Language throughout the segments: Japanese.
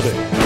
我。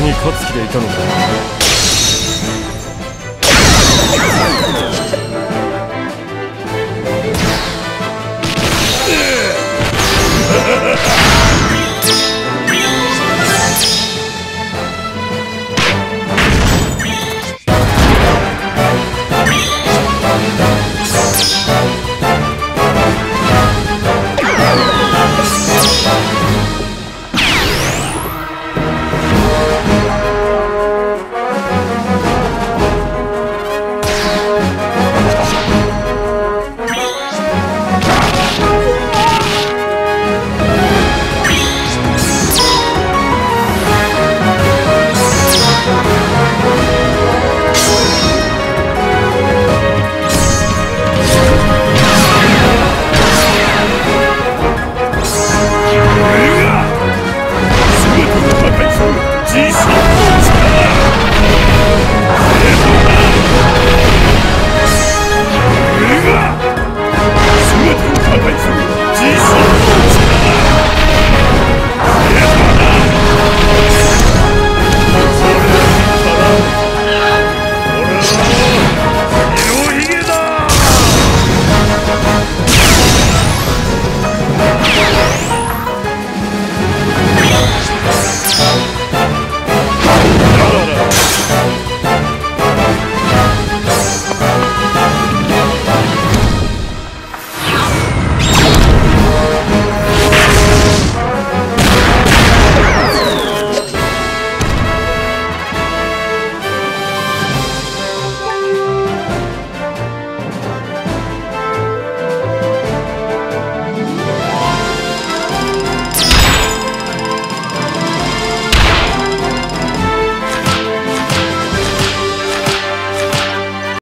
に勝つ気でいたのか。